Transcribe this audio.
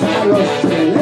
Vamos